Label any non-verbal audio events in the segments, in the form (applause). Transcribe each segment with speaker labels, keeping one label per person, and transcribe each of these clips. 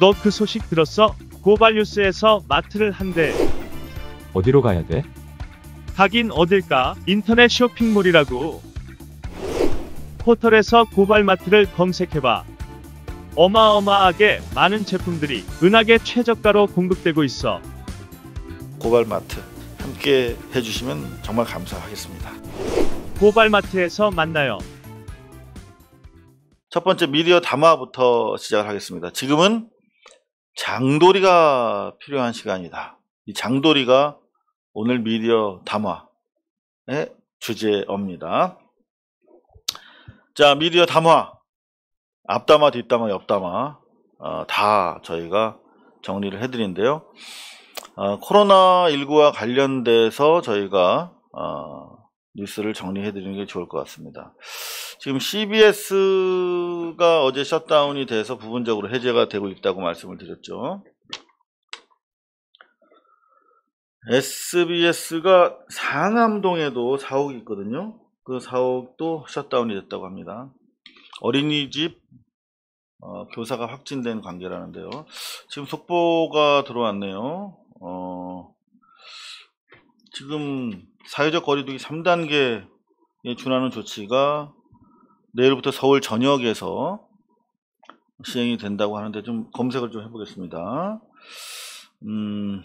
Speaker 1: 너 그 소식 들었어? 고발뉴스에서 마트를 한대.
Speaker 2: 어디로 가야 돼?
Speaker 1: 가긴 어딜까? 인터넷 쇼핑몰이라고. 포털에서 고발마트를 검색해봐. 어마어마하게 많은 제품들이 은하계 최저가로 공급되고 있어.
Speaker 3: 고발마트 함께 해주시면 정말 감사하겠습니다.
Speaker 1: 고발마트에서 만나요.
Speaker 3: 첫 번째 미디어 담화부터 시작을 하겠습니다. 지금은 장도리가 필요한 시간이다. 이 장도리가 오늘 미디어 담화의 주제입니다. 자, 미디어 담화. 앞담화, 뒷담화, 옆담화. 어, 다 저희가 정리를 해드린데요. 어, 코로나19와 관련돼서 저희가 어, 뉴스를 정리해드리는 게 좋을 것 같습니다. 지금 CBS가 어제 셧다운이 돼서 부분적으로 해제가 되고 있다고 말씀을 드렸죠. SBS가 상암동에도 사옥이 있거든요. 그 사옥도 셧다운이 됐다고 합니다. 어린이집 어, 교사가 확진된 관계라는데요. 지금 속보가 들어왔네요. 어, 지금 사회적 거리두기 3단계에 준하는 조치가 내일부터 서울 전역에서 시행이 된다고 하는데 좀 검색을 좀 해보겠습니다. 음,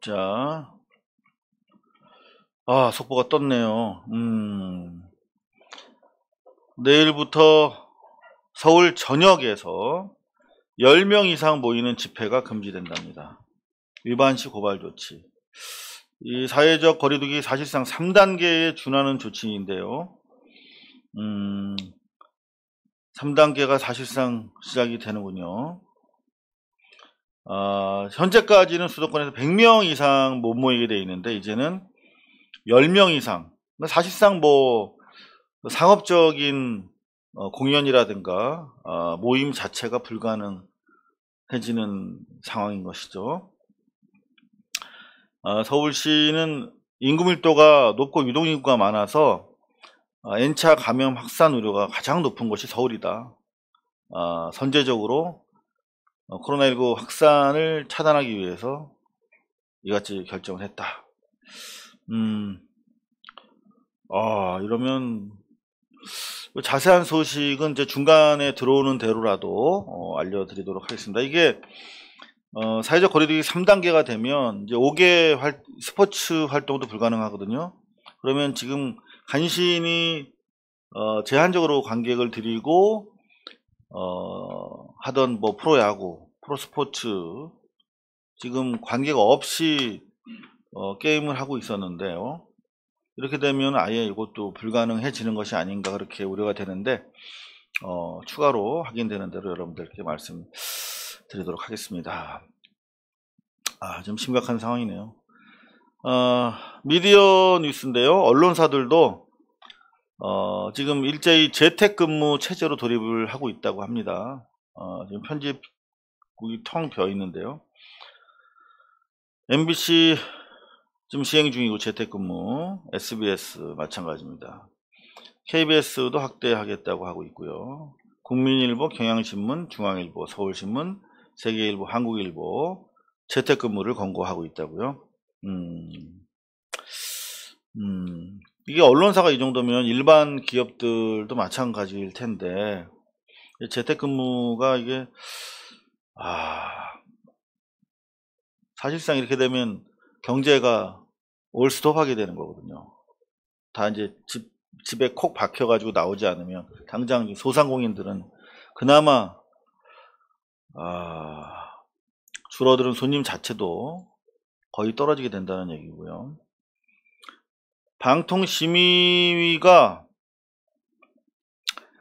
Speaker 3: 자, 아, 속보가 떴네요. 음, 내일부터 서울 전역에서 10명 이상 모이는 집회가 금지된답니다. 위반 시 고발 조치. 이 사회적 거리두기 사실상 3단계에 준하는 조치인데요. 음, 3단계가 사실상 시작이 되는군요. 아, 현재까지는 수도권에서 100명 이상 못 모이게 돼 있는데 이제는 10명 이상. 사실상 뭐 상업적인 어, 공연이라든가 어, 모임 자체가 불가능해지는 상황인 것이죠. 어, 서울시는 인구 밀도가 높고 유동인구가 많아서 어, N차 감염 확산 우려가 가장 높은 곳이 서울이다. 어, 선제적으로 어, 코로나19 확산을 차단하기 위해서 이같이 결정을 했다. 음, 아, 이러면 자세한 소식은 이제 중간에 들어오는 대로라도 어, 알려드리도록 하겠습니다. 이게 어, 사회적 거리두기 3단계가 되면 이제 5개 활, 스포츠 활동도 불가능하거든요. 그러면 지금 간신히 어, 제한적으로 관객을 드리고 어, 하던 뭐 프로야구, 프로스포츠 지금 관객 없이 어, 게임을 하고 있었는데요. 이렇게 되면 아예 이것도 불가능해지는 것이 아닌가 그렇게 우려가 되는데 어, 추가로 확인되는 대로 여러분들께 말씀 드리도록 하겠습니다. 아, 좀 심각한 상황이네요. 어, 미디어 뉴스인데요. 언론사들도 어, 지금 일제히 재택근무 체제로 돌입을 하고 있다고 합니다. 어, 지금 편집국이 텅 비어 있는데요. MBC 지금 시행 중이고 재택근무, SBS 마찬가지입니다. KBS도 확대하겠다고 하고 있고요. 국민일보, 경향신문, 중앙일보, 서울신문, 세계일보, 한국일보 재택근무를 권고하고 있다고요. 음, 음, 이게 언론사가 이 정도면 일반 기업들도 마찬가지일 텐데 재택근무가 이게 아 사실상 이렇게 되면 경제가 올스톱하게 되는 거거든요. 다 이제 집, 집에 콕 박혀가지고 나오지 않으면 당장 소상공인들은 그나마 아, 줄어드는 손님 자체도 거의 떨어지게 된다는 얘기고요. 방통심의위가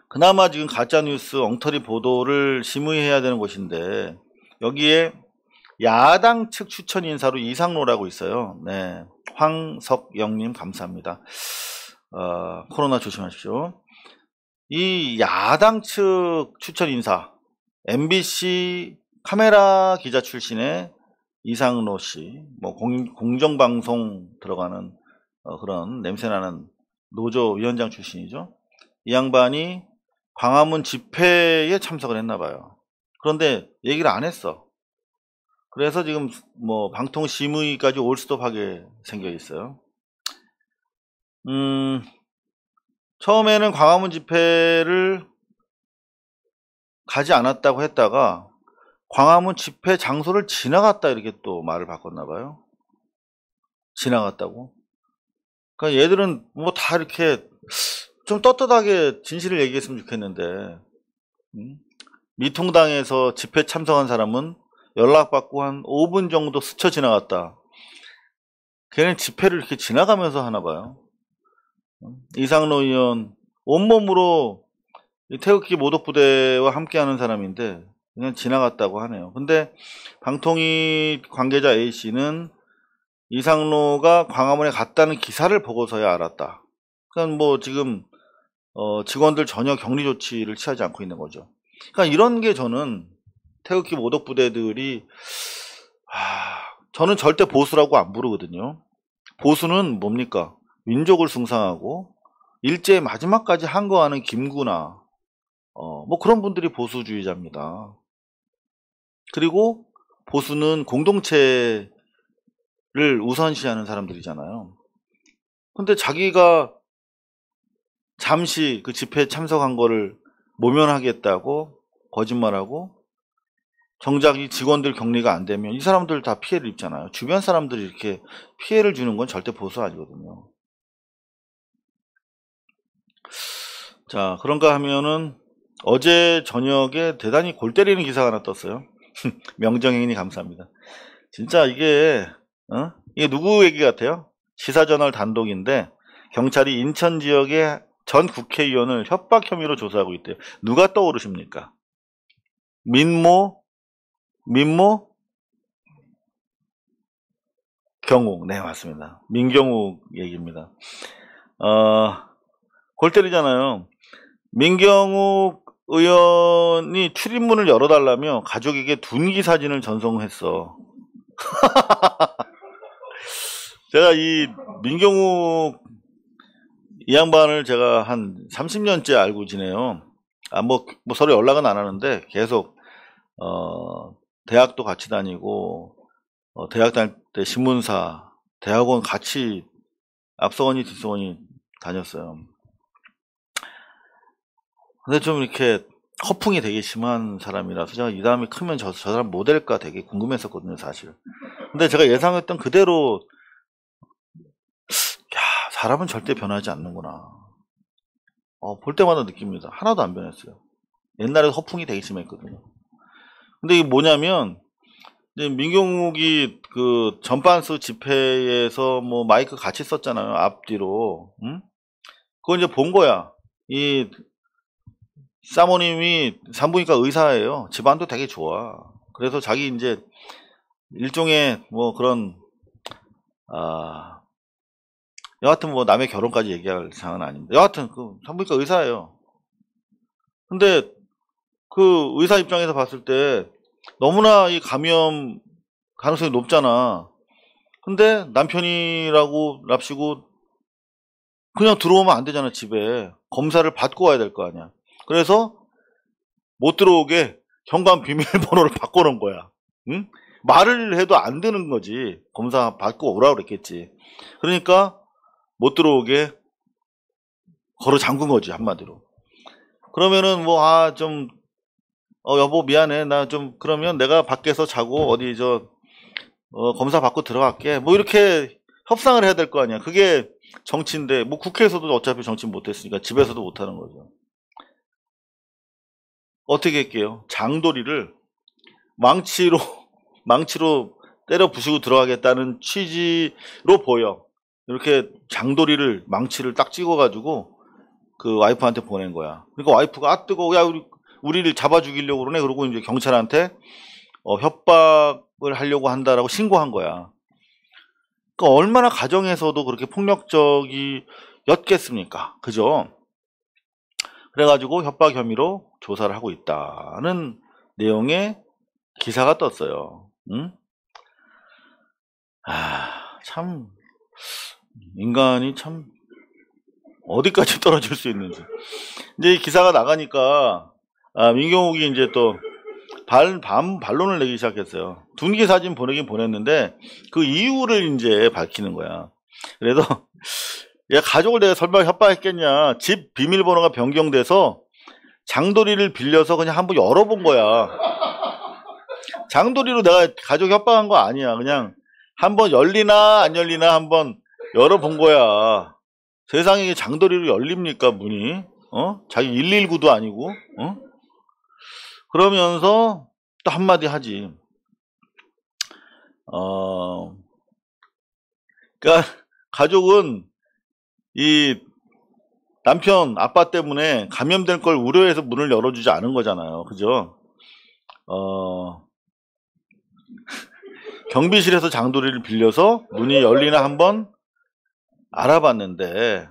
Speaker 3: 그나마 지금 가짜뉴스 엉터리 보도를 심의해야 되는 곳인데 여기에 야당 측 추천 인사로 이상로라고 있어요. 네. 황석영님 감사합니다. 어, 코로나 조심하십시오. 이 야당 측 추천 인사 MBC 카메라 기자 출신의 이상로 씨, 뭐 공, 정방송 들어가는 어, 그런 냄새나는 노조 위원장 출신이죠. 이 양반이 광화문 집회에 참석을 했나 봐요. 그런데 얘기를 안 했어. 그래서 지금 뭐 방통 심의까지 올스톱하게 생겨 있어요. 음, 처음에는 광화문 집회를 가지 않았다고 했다가 광화문 집회 장소를 지나갔다 이렇게 또 말을 바꿨나 봐요. 지나갔다고. 그러니까 얘들은 뭐 다 이렇게 좀 떳떳하게 진실을 얘기했으면 좋겠는데 음? 미통당에서 집회 참석한 사람은 연락받고 한 5분 정도 스쳐 지나갔다. 걔는 집회를 이렇게 지나가면서 하나 봐요. 음? 이상로 의원 온몸으로 태극기 모독 부대와 함께하는 사람인데 그냥 지나갔다고 하네요. 근데 방통위 관계자 A씨는 이상로가 광화문에 갔다는 기사를 보고서야 알았다. 그러니까 뭐 지금 어 직원들 전혀 격리 조치를 취하지 않고 있는 거죠. 그러니까 이런 게 저는 태극기 모독 부대들이 하, 저는 절대 보수라고 안 부르거든요. 보수는 뭡니까? 민족을 숭상하고 일제 마지막까지 한거하는 김구나 어, 뭐 그런 분들이 보수주의자입니다. 그리고 보수는 공동체를 우선시하는 사람들이잖아요. 근데 자기가 잠시 그 집회에 참석한 거를 모면하겠다고 거짓말하고 정작 이 직원들 격리가 안 되면 이 사람들 다 피해를 입잖아요. 주변 사람들이 이렇게 피해를 주는 건 절대 보수 아니거든요. 자, 그런가 하면은 어제 저녁에 대단히 골 때리는 기사가 하나 떴어요. (laughs) 명정행인이 감사합니다. 진짜 이게 어? 이게 누구 얘기 같아요? 시사저널 단독인데 경찰이 인천 지역의 전 국회의원을 협박 혐의로 조사하고 있대요. 누가 떠오르십니까? 민모, 민모, 경욱. 네, 맞습니다. 민경욱 얘기입니다. 어, 골 때리잖아요. 민경욱 의원이 출입문을 열어달라며 가족에게 둔기 사진을 전송했어. (laughs) 제가 이 민경욱 이 양반을 제가 한 30년째 알고 지내요. 아, 뭐, 뭐 서로 연락은 안 하는데 계속, 어, 대학도 같이 다니고, 어, 대학 다닐 때 신문사, 대학원 같이 앞서원이 뒷서원이 다녔어요. 근데 좀 이렇게 허풍이 되게 심한 사람이라서 제가 이 다음에 크면 저, 저 사람 모델까 되게 궁금했었거든요, 사실. 근데 제가 예상했던 그대로 사람은 절대 변하지 않는구나. 어, 볼 때마다 느낍니다. 하나도 안 변했어요. 옛날에 허풍이 되게 심했거든요. 근데 이게 뭐냐면, 민경욱이 그 전반수 집회에서 뭐 마이크 같이 썼잖아요. 앞뒤로. 응? 그거 이제 본 거야. 이 사모님이 산부인과 의사예요. 집안도 되게 좋아. 그래서 자기 이제 일종의 뭐 그런 아 여하튼 뭐 남의 결혼까지 얘기할 상은 아닙니다. 여하튼 그 산부인과 의사예요. 근데 그 의사 입장에서 봤을 때 너무나 이 감염 가능성이 높잖아. 근데 남편이라고 납시고 그냥 들어오면 안 되잖아 집에 검사를 받고 와야 될 거 아니야. 그래서 못 들어오게 현관 비밀번호를 (laughs) 바꿔놓은 거야. 응? 말을 해도 안 되는 거지. 검사 받고 오라 그랬겠지. 그러니까 못 들어오게 걸어 잠근 거지 한마디로. 그러면은 뭐아좀 어 여보 미안해 나 좀 그러면 내가 밖에서 자고 어디 저 어, 검사 받고 들어갈게 뭐 이렇게 협상을 해야 될 거 아니야. 그게 정치인데 뭐 국회에서도 어차피 정치 못했으니까 집에서도 못하는 거죠. 어떻게 할게요? 장도리를 망치로 (laughs) 망치로 때려 부수고 들어가겠다는 취지로 보여. 이렇게 장도리를 망치를 딱 찍어가지고 그 와이프한테 보낸 거야. 그러니까 와이프가 아 뜨거, 야 우리 우리를 잡아 죽이려고 그러네. 그러고 이제 경찰한테 어, 협박을 하려고 한다라고 신고한 거야. 그러니까 얼마나 가정에서도 그렇게 폭력적이었겠습니까? 그죠? 그래가지고 협박 혐의로 조사를 하고 있다는 내용의 기사가 떴어요. 응? 아, 참 인간이 참 어디까지 (laughs) 떨어질 수 있는지. 이제 이 기사가 나가니까 아, 민경욱이 이제 또 반, 반 반론을 내기 시작했어요. 둔기 사진 보내긴 보냈는데 그 이유를 이제 밝히는 거야. 그래도 (laughs) 야 가족을 내가 설마 협박했겠냐? 집 비밀번호가 변경돼서 장도리를 빌려서 그냥 한번 열어본 거야. 장도리로 내가 가족 협박한 거 아니야. 그냥 한번 열리나 안 열리나 한번 열어본 거야. 세상에 장도리로 열립니까 문이? 어? 자기 119도 아니고, 어? 그러면서 또 한마디 하지. 어, 그니까, 가족은 이 남편, 아빠 때문에 감염될 걸 우려해서 문을 열어주지 않은 거잖아요. 그죠? 어, (laughs) 경비실에서 장도리를 빌려서 문이 열리나 한번 알아봤는데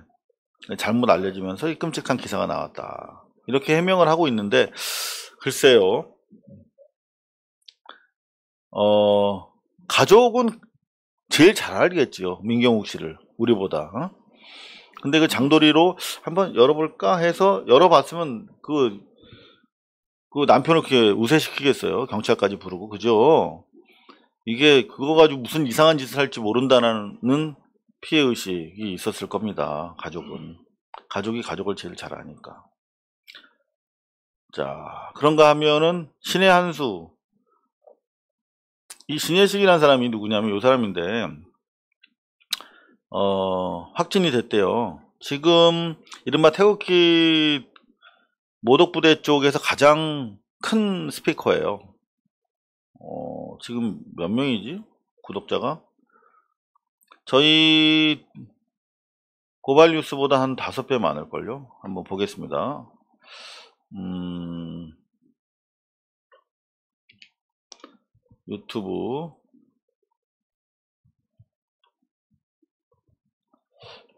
Speaker 3: 잘못 알려지면서 이 끔찍한 기사가 나왔다. 이렇게 해명을 하고 있는데 글쎄요. 어, 가족은 제일 잘 알겠지요. 민경욱 씨를 우리보다. 어? 근데 그 장도리로 한번 열어볼까 해서 열어봤으면 그, 그 남편을 그렇게 우세시키겠어요. 경찰까지 부르고. 그죠? 이게 그거 가지고 무슨 이상한 짓을 할지 모른다는 피해의식이 있었을 겁니다. 가족은. 가족이 가족을 제일 잘 아니까. 자, 그런가 하면은 신의 한수. 이 신혜식이라는 사람이 누구냐면 이 사람인데, 어, 확진이 됐대요. 지금 이른바 태극기 모독부대 쪽에서 가장 큰 스피커예요. 어, 지금 몇 명이지? 구독자가? 저희 고발 뉴스보다 한 다섯 배 많을걸요? 한번 보겠습니다. 음, 유튜브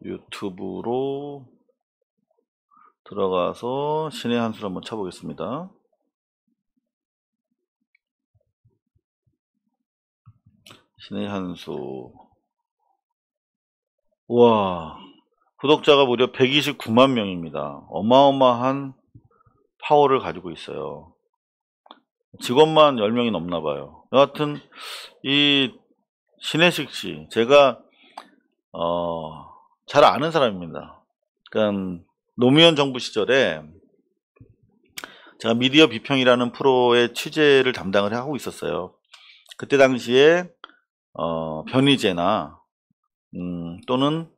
Speaker 3: 유튜브로 들어가서 신의 한수를 한번 쳐보겠습니다. 신의 한수 와 구독자가 무려 129만 명입니다. 어마어마한 파워를 가지고 있어요. 직원만 10명이 넘나 봐요. 여하튼 이 신혜식 씨 제가 어, 잘 아는 사람입니다. 그러니까 노무현 정부 시절에 제가 미디어 비평이라는 프로의 취재를 담당을 하고 있었어요. 그때 당시에 어, 변희재나 음, 또는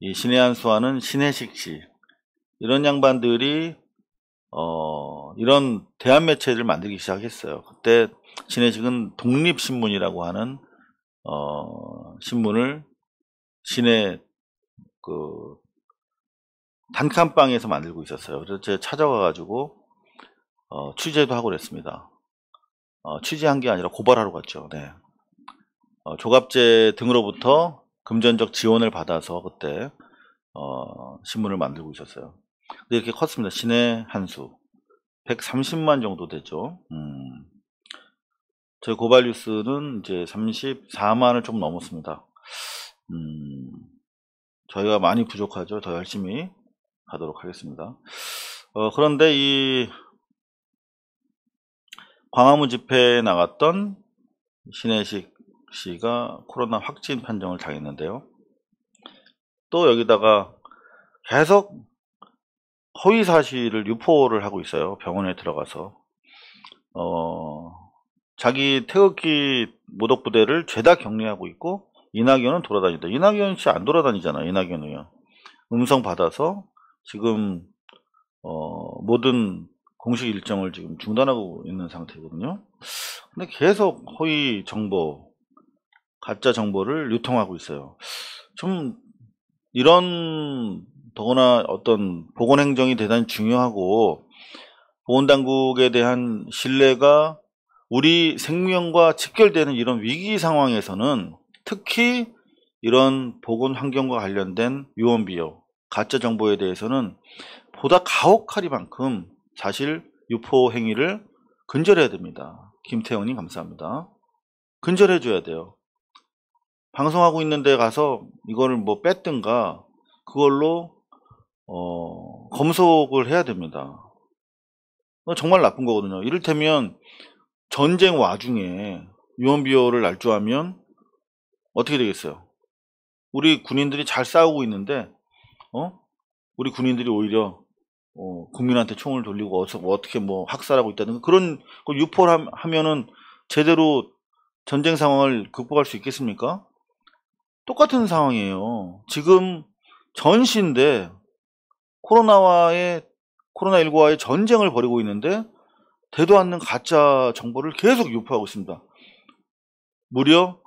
Speaker 3: 이 신의 한수하는 신혜식 씨 이런 양반들이 어, 이런 대한 매체를 만들기 시작했어요. 그때 신혜식은 독립신문이라고 하는 어, 신문을 신의 그 단칸방에서 만들고 있었어요. 그래서 제가 찾아가가지고 어, 취재도 하고 그랬습니다. 어, 취재한 게 아니라 고발하러 갔죠. 네. 어, 조갑제 등으로부터 금전적 지원을 받아서 그때 어, 신문을 만들고 있었어요. 근데 이렇게 컸습니다. 신의 한수 130만 정도 되죠. 음. 저희 고발 뉴스는 이제 34만을 좀 넘었습니다. 음, 저희가 많이 부족하죠. 더 열심히 하도록 하겠습니다. 어, 그런데 이 광화문 집회에 나갔던 신혜식 씨가 코로나 확진 판정을 당했는데요. 또 여기다가 계속 허위 사실을 유포를 하고 있어요. 병원에 들어가서 어, 자기 태극기 모독 부대를 죄다 격리하고 있고 이낙연은 돌아다니다. 이낙연 씨 안 돌아다니잖아. 이낙연은요. 음성 받아서 지금 어, 모든 공식 일정을 지금 중단하고 있는 상태거든요. 근데 계속 허위 정보, 가짜 정보를 유통하고 있어요. 좀 이런 더구나 어떤 보건 행정이 대단히 중요하고 보건 당국에 대한 신뢰가 우리 생명과 직결되는 이런 위기 상황에서는 특히 이런 보건 환경과 관련된 유언비어, 가짜 정보에 대해서는 보다 가혹하리만큼 사실 유포 행위를 근절해야 됩니다. 김태형님 감사합니다. 근절해 줘야 돼요. 방송하고 있는 데 가서 이거를 뭐 뺐든가 그걸로 어, 검속을 해야 됩니다. 어, 정말 나쁜 거거든요. 이를테면 전쟁 와중에 유언비어를 날조하면 어떻게 되겠어요? 우리 군인들이 잘 싸우고 있는데 어? 우리 군인들이 오히려 어, 국민한테 총을 돌리고 어서 뭐 어떻게 뭐 학살하고 있다는 그런 걸 유포를 하면은 제대로 전쟁 상황을 극복할 수 있겠습니까? 똑같은 상황이에요. 지금 전시인데 코로나와의 코로나19와의 전쟁을 벌이고 있는데 되도 않는 가짜 정보를 계속 유포하고 있습니다. 무려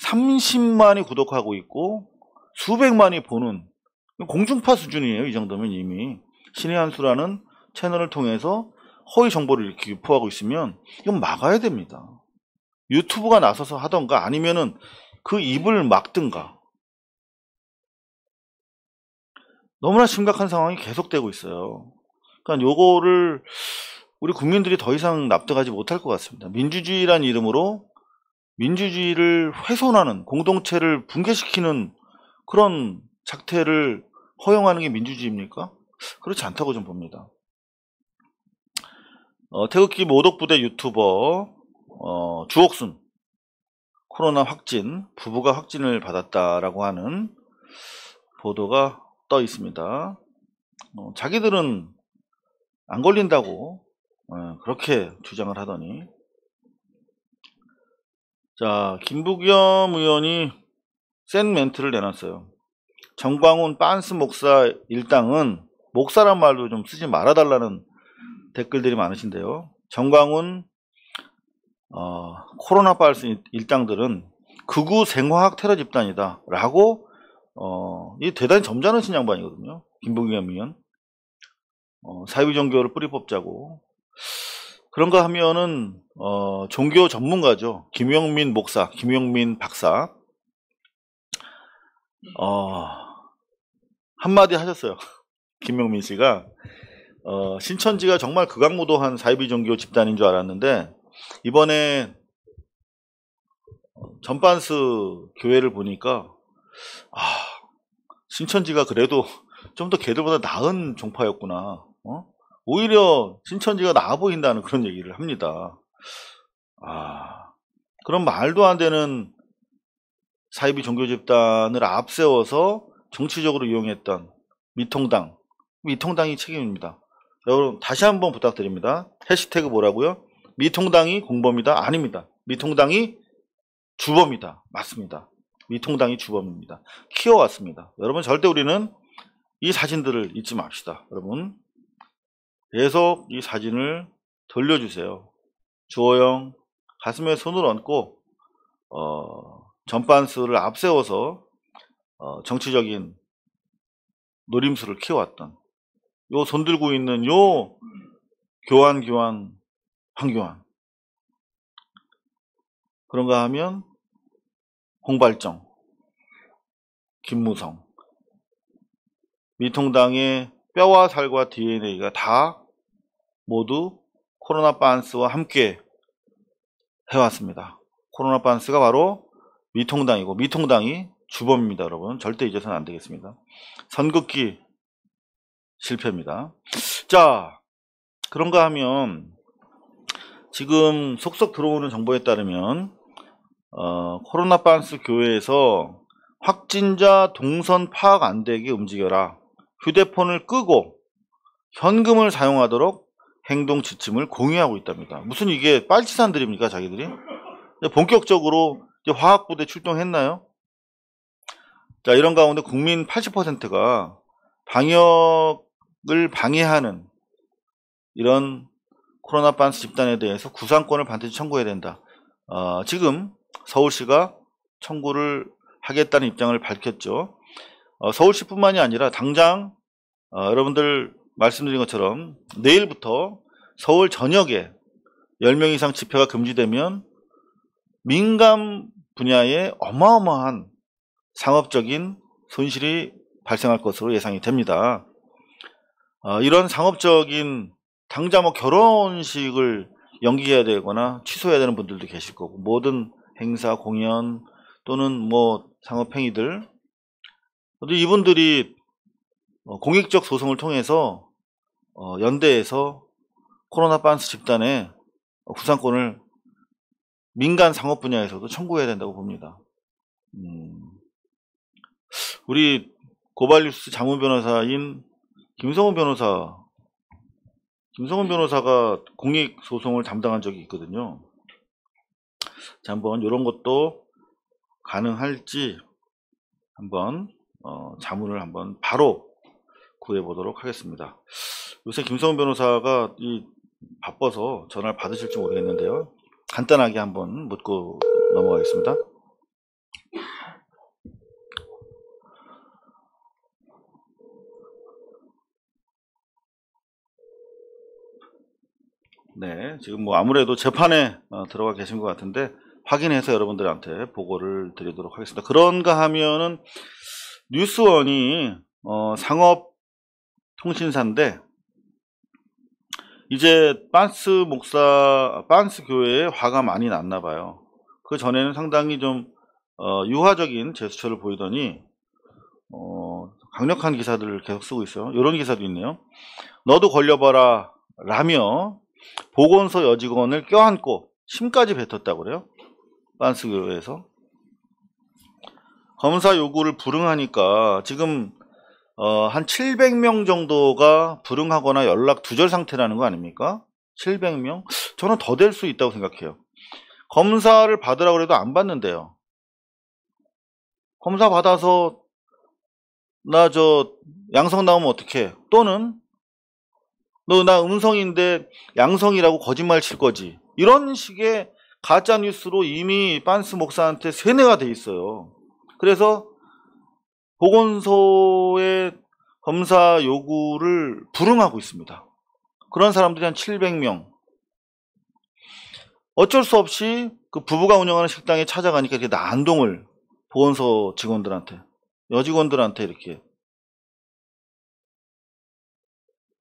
Speaker 3: 130만이 구독하고 있고 수백만이 보는 공중파 수준이에요. 이 정도면 이미 신의 한 수라는 채널을 통해서 허위 정보를 이렇게 유포하고 있으면 이건 막아야 됩니다. 유튜브가 나서서 하던가 아니면은 그 입을 막든가 너무나 심각한 상황이 계속되고 있어요. 그러니까 요거를 우리 국민들이 더 이상 납득하지 못할 것 같습니다. 민주주의란 이름으로 민주주의를 훼손하는 공동체를 붕괴시키는 그런 작태를 허용하는 게 민주주의입니까? 그렇지 않다고 좀 봅니다. 어, 태극기 모독부대 유튜버 어, 주옥순 코로나 확진 부부가 확진을 받았다라고 하는 보도가 떠 있습니다. 어, 자기들은 안 걸린다고 어, 그렇게 주장을 하더니 자 김부겸 의원이 센 멘트를 내놨어요. 정광훈 빤스 목사 일당은 목사란 말도 좀 쓰지 말아달라는 댓글들이 많으신데요. 정광훈 어, 코로나 빤스 일당들은 극우 생화학 테러 집단이다 라고 어, 이 대단히 점잖으신 양반이거든요. 김부겸 의원. 어, 사회비 종교를 뿌리 뽑자고. 그런가 하면은, 어, 종교 전문가죠. 김영민 목사, 김영민 박사. 어, 한마디 하셨어요. (laughs) 김영민 씨가. 어, 신천지가 정말 극악무도한 사이비 종교 집단인 줄 알았는데, 이번에 전반스 교회를 보니까 아, 신천지가 그래도 좀 더 걔들보다 나은 종파였구나. 어? 오히려 신천지가 나아 보인다는 그런 얘기를 합니다. 아, 그런 말도 안 되는 사이비 종교 집단을 앞세워서 정치적으로 이용했던 미통당, 미통당이 책임입니다. 여러분 다시 한번 부탁드립니다. 해시태그 뭐라고요? 미통당이 공범이다? 아닙니다. 미통당이 주범이다. 맞습니다. 미통당이 주범입니다. 키워왔습니다. 여러분 절대 우리는 이 사진들을 잊지 맙시다. 여러분 계속 이 사진을 돌려주세요. 주호영 가슴에 손을 얹고 어, 전반스를 앞세워서 어, 정치적인 노림수를 키워왔던 요 손 들고 있는 요 교환 교환 황교안 그런가 하면 홍발정, 김무성, 미통당의 뼈와 살과 DNA가 다 모두 코로나 반스와 함께 해왔습니다. 코로나 반스가 바로 미통당이고 미통당이 주범입니다. 여러분 절대 잊어서는 안 되겠습니다. 선긋기 실패입니다. 자 그런가 하면 지금 속속 들어오는 정보에 따르면 어, 코로나 반스 교회에서 확진자 동선 파악 안 되게 움직여라. 휴대폰을 끄고 현금을 사용하도록 행동 지침을 공유하고 있답니다. 무슨 이게 빨치산들입니까, 자기들이? 본격적으로 화학부대 출동했나요? 자, 이런 가운데 국민 80%가 방역을 방해하는 이런 코로나 반스 집단에 대해서 구상권을 반드시 청구해야 된다. 어, 지금 서울시가 청구를 하겠다는 입장을 밝혔죠. 어, 서울시뿐만이 아니라 당장 어, 여러분들 말씀드린 것처럼 내일부터 서울 전역에 10명 이상 집회가 금지되면 민감 분야에 어마어마한 상업적인 손실이 발생할 것으로 예상이 됩니다. 어, 이런 상업적인 당장 뭐 결혼식을 연기해야 되거나 취소해야 되는 분들도 계실 거고 모든 행사, 공연 또는 뭐 상업행위들. 이분들이 어, 공익적 소송을 통해서 어, 연대에서 코로나 빤스 집단의 구상권을 민간 상업 분야에서도 청구해야 된다고 봅니다. 음, 우리 고발뉴스 자문 변호사인 김성훈 변호사, 김성훈 변호사가 공익 소송을 담당한 적이 있거든요. 자, 한번 이런 것도 가능할지 한번 어, 자문을 한번 바로 구해보도록 하겠습니다. 요새 김성훈 변호사가 이 바빠서 전화를 받으실지 모르겠는데요. 간단하게 한번 묻고 넘어가겠습니다. 네, 지금 뭐 아무래도 재판에 어, 들어가 계신 것 같은데 확인해서 여러분들한테 보고를 드리도록 하겠습니다. 그런가 하면은 뉴스원이 어, 상업 통신사인데 이제 빤스 목사, 빤스 교회에 화가 많이 났나 봐요. 그 전에는 상당히 좀 어, 유화적인 제스처를 보이더니 어, 강력한 기사들을 계속 쓰고 있어요. 이런 기사도 있네요. 너도 걸려봐라 라며 보건소 여직원을 껴안고 심까지 뱉었다고 그래요. 빤스 교회에서. 검사 요구를 불응하니까 지금 어, 한 700명 정도가 불응하거나 연락 두절 상태라는 거 아닙니까? 700명? 저는 더 될 수 있다고 생각해요. 검사를 받으라고 해도 안 받는데요. 검사 받아서 나 저 양성 나오면 어떡해? 또는 너 나 음성인데 양성이라고 거짓말 칠 거지. 이런 식의 가짜 뉴스로 이미 빤스 목사한테 세뇌가 돼 있어요. 그래서 보건소의 검사 요구를 불응하고 있습니다. 그런 사람들이 한 700명. 어쩔 수 없이 그 부부가 운영하는 식당에 찾아가니까 이렇게 난동을 보건소 직원들한테, 여직원들한테 이렇게.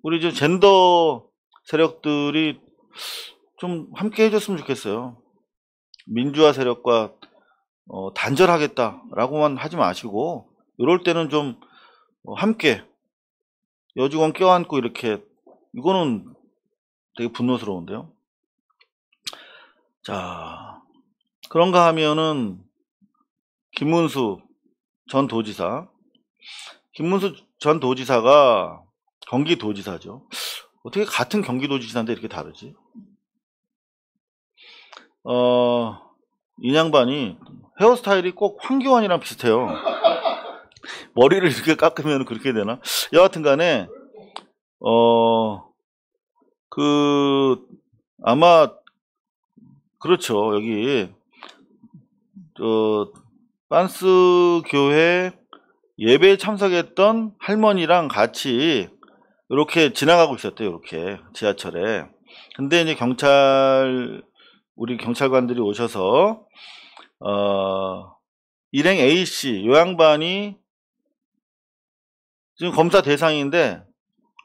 Speaker 3: 우리 이제 젠더 세력들이 좀 함께 해줬으면 좋겠어요. 민주화 세력과 어, 단절하겠다라고만 하지 마시고 이럴 때는 좀 어, 함께 여직원 껴안고 이렇게 이거는 되게 분노스러운데요. 자 그런가 하면은 김문수 전 도지사 김문수 전 도지사가 경기도지사죠. 어떻게 같은 경기도지사인데 이렇게 다르지? 어, 이 양반이 헤어스타일이 꼭 황교안이랑 비슷해요. 머리를 이렇게 깎으면 그렇게 되나? 여하튼 간에, 어, 그, 아마, 그렇죠. 여기, 저, 빤스 교회 예배에 참석했던 할머니랑 같이 이렇게 지나가고 있었대요. 이렇게 지하철에. 근데 이제 경찰 우리 경찰관들이 오셔서 어, 일행 A씨 요 양반이 지금 검사 대상인데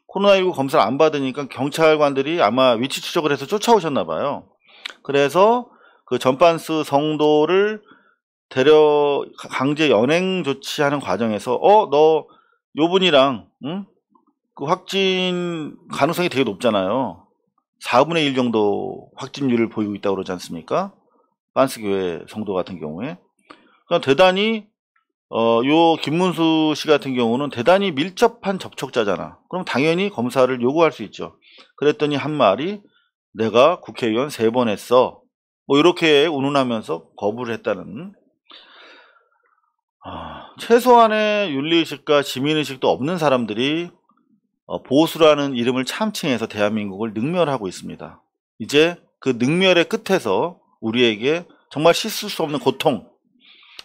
Speaker 3: 코로나19 검사를 안 받으니까 경찰관들이 아마 위치 추적을 해서 쫓아오셨나 봐요. 그래서 그 전반스 성도를 데려 강제 연행 조치하는 과정에서 어 너 요분이랑 응? 그 확진 가능성이 되게 높잖아요. 4분의 1 정도 확진율을 보이고 있다고 그러지 않습니까? 반스 교회 성도 같은 경우에. 그러니까 대단히 어, 요 김문수 씨 같은 경우는 대단히 밀접한 접촉자잖아. 그럼 당연히 검사를 요구할 수 있죠. 그랬더니 한 말이 내가 국회의원 세 번 했어. 뭐 이렇게 운운하면서 거부를 했다는 아, 최소한의 윤리의식과 시민의식도 없는 사람들이 어, 보수라는 이름을 참칭해서 대한민국을 능멸하고 있습니다. 이제 그 능멸의 끝에서 우리에게 정말 씻을 수 없는 고통,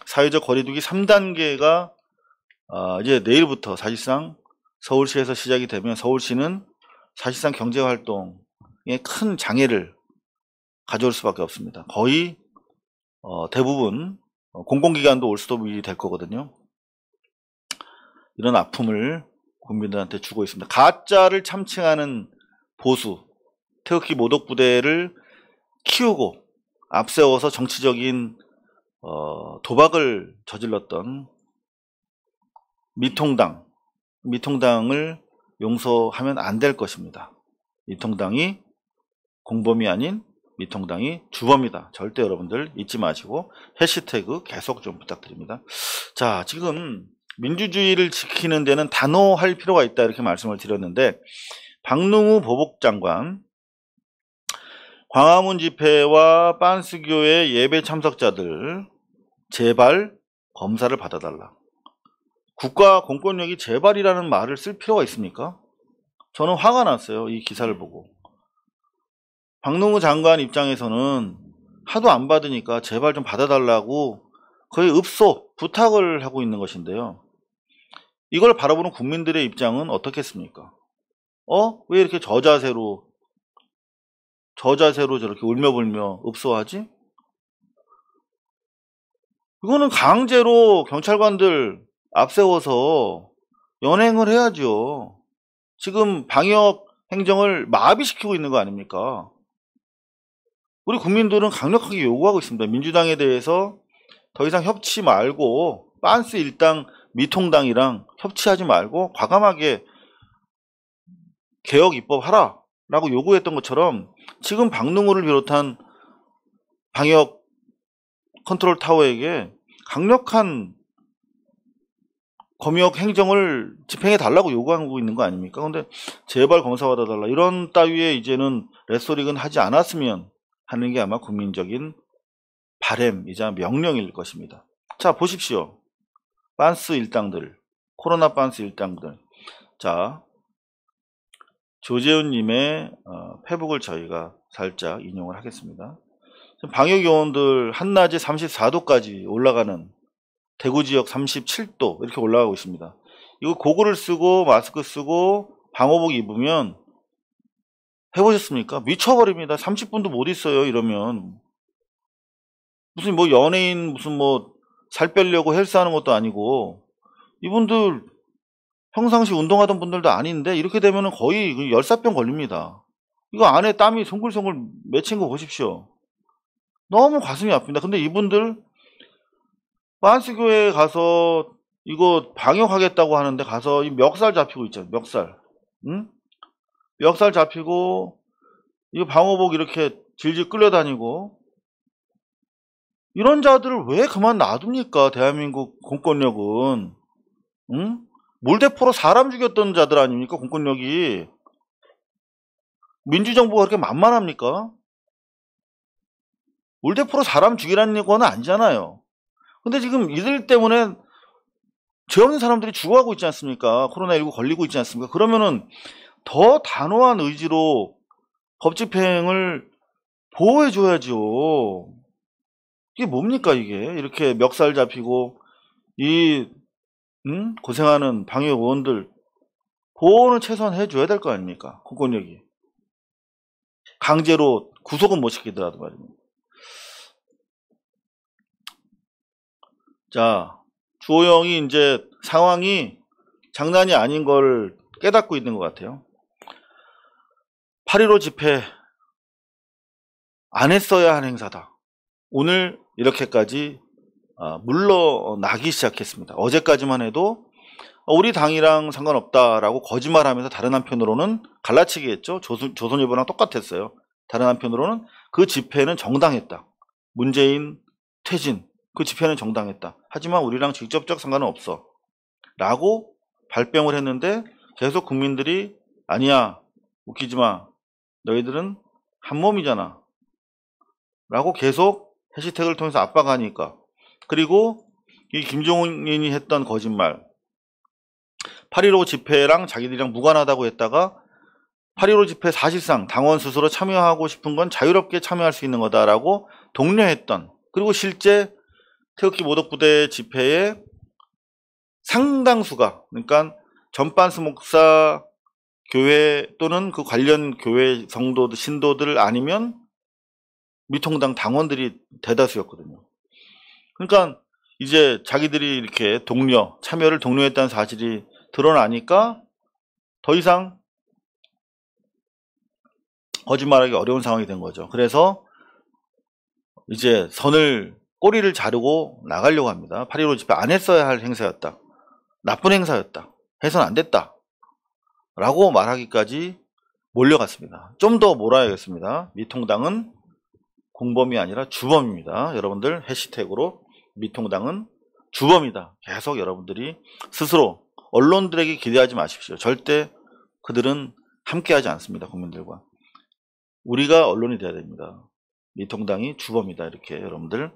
Speaker 3: 사회적 거리두기 3단계가 어, 이제 내일부터 사실상 서울시에서 시작이 되면 서울시는 사실상 경제활동에 큰 장애를 가져올 수밖에 없습니다. 거의 어, 대부분 공공기관도 올 수도 될 거거든요. 이런 아픔을 국민들한테 주고 있습니다. 가짜를 참칭하는 보수, 태극기 모독 부대를 키우고 앞세워서 정치적인 어, 도박을 저질렀던 미통당 미통당을 용서하면 안 될 것입니다. 미통당이 공범이 아닌 미통당이 주범이다. 절대 여러분들 잊지 마시고 해시태그 계속 좀 부탁드립니다. 자, 지금 민주주의를 지키는 데는 단호할 필요가 있다 이렇게 말씀을 드렸는데 박능우 보복장관 광화문 집회와 빤스교회 예배 참석자들 제발 검사를 받아달라. 국가 공권력이 제발이라는 말을 쓸 필요가 있습니까? 저는 화가 났어요. 이 기사를 보고. 박능우 장관 입장에서는 하도 안 받으니까 제발 좀 받아달라고 거의 읍소 부탁을 하고 있는 것인데요. 이걸 바라보는 국민들의 입장은 어떻겠습니까? 어? 왜 이렇게 저자세로 저자세로 저렇게 울며불며 읍소하지? 이거는 강제로 경찰관들 앞세워서 연행을 해야죠. 지금 방역 행정을 마비시키고 있는 거 아닙니까? 우리 국민들은 강력하게 요구하고 있습니다. 민주당에 대해서 더 이상 협치 말고 빤스 일당 미통당이랑 협치하지 말고 과감하게 개혁 입법하라 라고 요구했던 것처럼 지금 박능후를 비롯한 방역 컨트롤 타워에게 강력한 검역 행정을 집행해 달라고 요구하고 있는 거 아닙니까? 근데 제발 검사 받아 달라 이런 따위의 이제는 레토릭은 하지 않았으면 하는 게 아마 국민적인 바램이자 명령일 것입니다. 자 보십시오. 빤스 일당들 코로나 빤스 일당들 자 조재훈님의 어, 페북을 저희가 살짝 인용을 하겠습니다. 방역 요원들 한낮에 34도까지 올라가는 대구 지역 37도 이렇게 올라가고 있습니다. 이거 고글을 쓰고 마스크 쓰고 방호복 입으면 해보셨습니까? 미쳐버립니다. 30분도 못 있어요. 이러면 무슨 뭐 연예인 무슨 뭐 살 빼려고 헬스하는 것도 아니고 이분들 평상시 운동하던 분들도 아닌데 이렇게 되면 거의 그 열사병 걸립니다. 이거 안에 땀이 송글송글 맺힌 거 보십시오. 너무 가슴이 아픕니다. 근데 이분들 반스교회에 가서 이거 방역하겠다고 하는데 가서 이 멱살 잡히고 있잖아요. 멱살. 응? 멱살 잡히고 이거 방호복 이렇게 질질 끌려다니고 이런 자들을 왜 그만 놔둡니까? 대한민국 공권력은. 응? 몰대포로 사람 죽였던 자들 아닙니까? 공권력이. 민주정부가 그렇게 만만합니까? 몰대포로 사람 죽이라는 건 아니잖아요. 근데 지금 이들 때문에 죄 없는 사람들이 죽어가고 있지 않습니까? 코로나19 걸리고 있지 않습니까? 그러면은 더 단호한 의지로 법 집행을 보호해줘야죠. 이게 뭡니까, 이게? 이렇게 멱살 잡히고, 이, 음? 고생하는 방역 의원들 보호는 최소한 해줘야 될 거 아닙니까? 공권력이. 강제로 구속은 못 시키더라도 말입니다. 자, 주호영이 이제 상황이 장난이 아닌 걸 깨닫고 있는 것 같아요. 8.15 집회 안 했어야 한 행사다. 오늘 이렇게까지 아, 물러나기 시작했습니다. 어제까지만 해도 우리 당이랑 상관없다라고 거짓말하면서 다른 한편으로는 갈라치기 했죠. 조선, 조선일보랑 똑같았어요. 다른 한편으로는 그 집회는 정당했다. 문재인 퇴진 그 집회는 정당했다. 하지만 우리랑 직접적 상관은 없어. 라고 발뺌을 했는데 계속 국민들이 아니야 웃기지 마. 너희들은 한 몸이잖아. 라고 계속 해시태그를 통해서 압박하니까 그리고 이 김종인이 했던 거짓말 8.15 집회랑 자기들이랑 무관하다고 했다가 8.15 집회 사실상 당원 스스로 참여하고 싶은 건 자유롭게 참여할 수 있는 거다라고 독려했던 그리고 실제 태극기 모독 부대 집회에 상당수가 그러니까 전반스 목사 교회 또는 그 관련 교회 성도들 신도들 아니면 미통당 당원들이 대다수였거든요. 그러니까 이제 자기들이 이렇게 독려 참여를 독려했다는 사실이 드러나니까 더 이상 거짓말하기 어려운 상황이 된 거죠. 그래서 이제 선을 꼬리를 자르고 나가려고 합니다. 8.15 집회 안 했어야 할 행사였다. 나쁜 행사였다. 해선 안 됐다. 라고 말하기까지 몰려갔습니다. 좀 더 몰아야겠습니다. 미통당은 공범이 아니라 주범입니다. 여러분들 해시태그로 미통당은 주범이다. 계속 여러분들이 스스로 언론들에게 기대하지 마십시오. 절대 그들은 함께하지 않습니다. 국민들과. 우리가 언론이 돼야 됩니다. 미통당이 주범이다. 이렇게 여러분들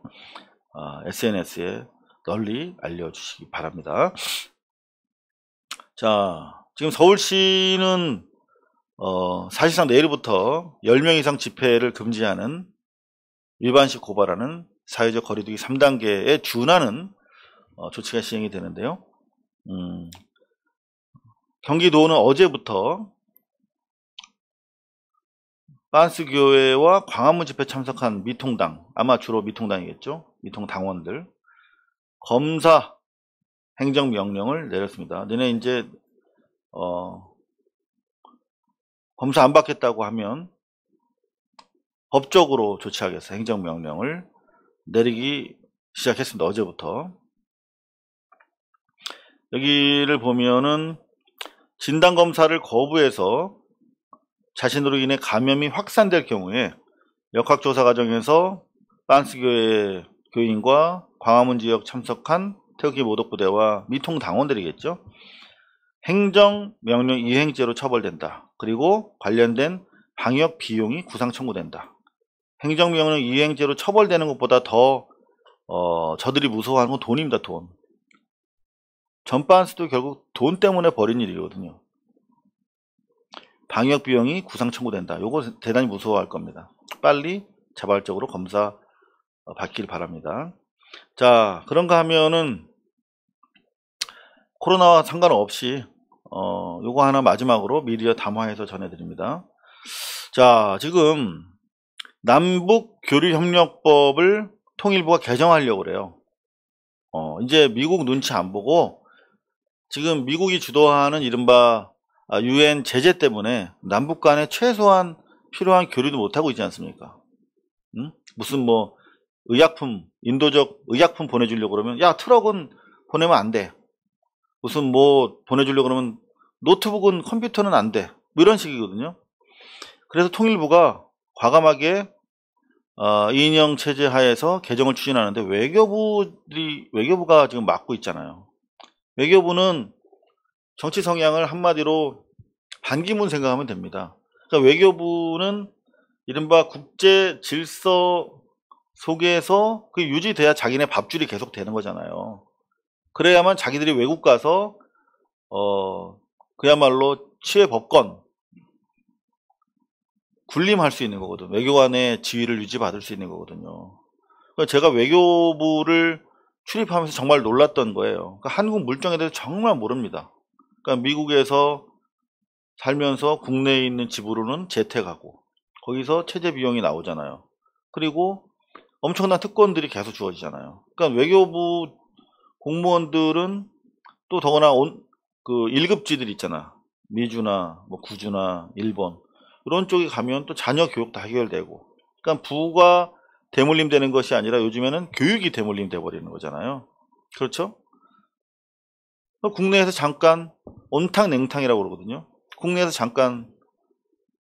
Speaker 3: SNS에 아, 널리 알려주시기 바랍니다. 자, 지금 서울시는 어, 사실상 내일부터 10명 이상 집회를 금지하는 위반식 고발하는 사회적 거리두기 3단계에 준하는 어, 조치가 시행이 되는데요. 음, 경기도는 어제부터 빤스 교회와 광화문 집회 참석한 미통당, 아마 주로 미통당이겠죠. 미통 당원들 검사 행정명령을 내렸습니다. 너네 이제 어, 검사 안 받겠다고 하면 법적으로 조치하겠어 행정명령을 내리기 시작했습니다. 어제부터 여기를 보면은 진단검사를 거부해서 자신으로 인해 감염이 확산될 경우에 역학조사 과정에서 빤스교회 교인과 광화문 지역 참석한 태극기 모독부대와 미통 당원들이겠죠. 행정명령 이행죄로 처벌된다. 그리고 관련된 방역 비용이 구상 청구된다. 행정명령 이행죄로 처벌되는 것보다 더 어, 저들이 무서워하는 건 돈입니다. 돈. 전반스도 결국 돈 때문에 벌인 일이거든요. 방역 비용이 구상 청구된다. 요거 대단히 무서워할 겁니다. 빨리 자발적으로 검사 어, 받길 바랍니다. 자, 그런가 하면은 코로나와 상관없이 어, 요거 하나 마지막으로 미디어 담화해서 전해드립니다. 자, 지금 남북 교류 협력법을 통일부가 개정하려고 그래요. 어, 이제 미국 눈치 안 보고 지금 미국이 주도하는 이른바 유엔 제재 때문에 남북 간에 최소한 필요한 교류도 못하고 있지 않습니까? 응? 무슨 뭐 의약품, 인도적 의약품 보내주려고 그러면 야 트럭은 보내면 안 돼. 무슨 뭐 보내주려고 그러면 노트북은 컴퓨터는 안 돼. 뭐 이런 식이거든요. 그래서 통일부가 과감하게 어, 이인영 체제 하에서 개정을 추진하는데 외교부들이 외교부가 지금 맡고 있잖아요. 외교부는 정치 성향을 한마디로 반기문 생각하면 됩니다. 그러니까 외교부는 이른바 국제 질서 속에서 그 유지돼야 자기네 밥줄이 계속 되는 거잖아요. 그래야만 자기들이 외국 가서 어 그야말로 치외 법권 군림할 수 있는 거거든. 외교관의 지위를 유지받을 수 있는 거거든요. 그러니까 제가 외교부를 출입하면서 정말 놀랐던 거예요. 그러니까 한국 물정에 대해서 정말 모릅니다. 그러니까 미국에서 살면서 국내에 있는 집으로는 재택하고 거기서 체제 비용이 나오잖아요. 그리고 엄청난 특권들이 계속 주어지잖아요. 그러니까 외교부 공무원들은 또 더구나 온, 그 1급지들 있잖아. 미주나 뭐 구주나 일본 이런 쪽에 가면 또 자녀 교육도 해결되고 그러니까 부가 대물림 되는 것이 아니라 요즘에는 교육이 대물림 돼 버리는 거잖아요. 그렇죠? 국내에서 잠깐 온탕 냉탕이라고 그러거든요. 국내에서 잠깐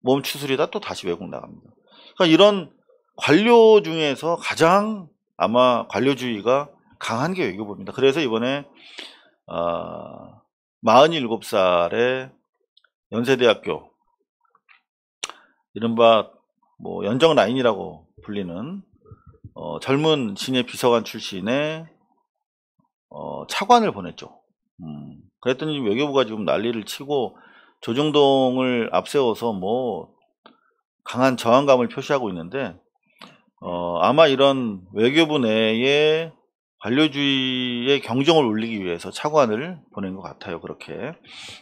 Speaker 3: 멈추술이다 또 다시 외국 나갑니다. 그러니까 이런 관료 중에서 가장 아마 관료주의가 강한 게 외교부입니다. 그래서 이번에 어, 47살의 연세대학교 이른바 뭐 연정 라인이라고 불리는 어, 젊은 신예 비서관 출신의 어, 차관을 보냈죠. 음, 그랬더니 외교부가 지금 난리를 치고 조정동을 앞세워서 뭐 강한 저항감을 표시하고 있는데 어, 아마 이런 외교부 내에 관료주의의 경정을 올리기 위해서 차관을 보낸 것 같아요. 그렇게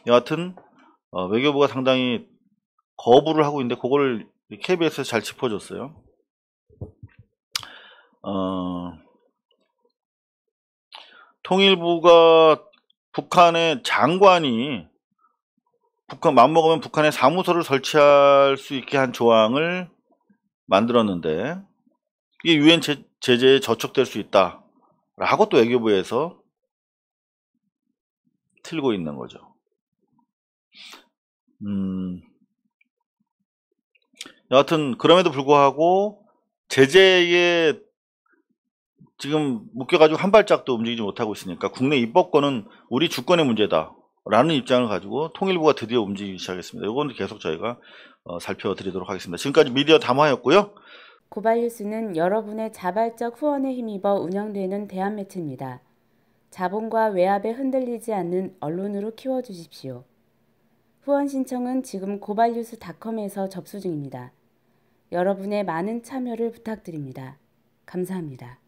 Speaker 3: 여하튼 어, 외교부가 상당히 거부를 하고 있는데 그거를 KBS에서 잘 짚어줬어요. 어, 통일부가 북한의 장관이 북한 맘먹으면 북한에 사무소를 설치할 수 있게 한 조항을 만들었는데 이게 유엔 제재에 저촉될 수 있다 라고 또 외교부에서 틀고 있는 거죠. 음, 여하튼 그럼에도 불구하고 제재에 지금 묶여가지고 한 발짝도 움직이지 못하고 있으니까 국내 입법권은 우리 주권의 문제다 라는 입장을 가지고 통일부가 드디어 움직이기 시작했습니다. 이건 계속 저희가 어, 살펴드리도록 하겠습니다. 지금까지 미디어 담화였고요.
Speaker 4: 고발뉴스는 여러분의 자발적 후원에 힘입어 운영되는 대한매체입니다. 자본과 외압에 흔들리지 않는 언론으로 키워주십시오. 후원 신청은 지금 고발뉴스닷컴에서 접수 중입니다. 여러분의 많은 참여를 부탁드립니다. 감사합니다.